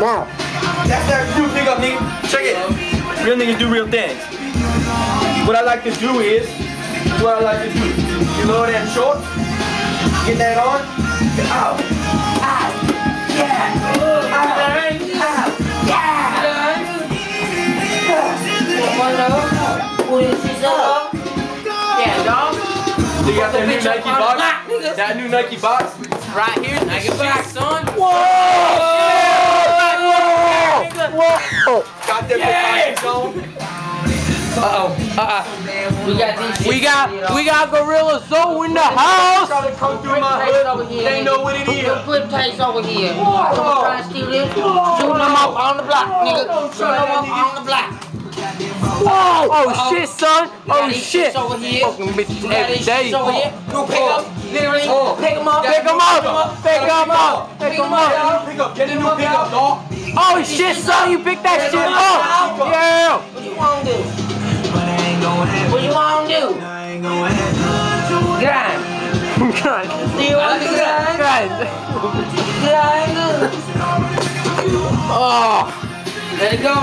Now. That's that real pickup, nigga. Check it. Real niggas do real things. What I like to do is, what I like to do. You lower that short, get that on, get out. Out. Yeah. Out. Out. Yeah, dog. You got that new Nike box? That new Nike box? Right here, Nike box, son. Whoa! Got that Yes! Uh-oh. Uh-uh. We got these We got we got Gorilla Zoe in the house. Try to come through my hood. They know what it is. Put taste over here. Someone trying to steal this. Shoot them up on the block, nigga. Shoot them up on the block. Whoa! Oh, oh shit, son! Oh shit! shits over. Fucking bitches We got every these day. shits over here. You pick oh. up, literally, oh. pick them up. Pick 'em up! Pick 'em up! Pick 'em up! Get a new pickup. Get a new pickup, dog. Oh shit, son! You picked that shit up! Yeah! What you want to do? What you want to do? Grind. God. See what you grind? God. Grind. Oh. Let it go.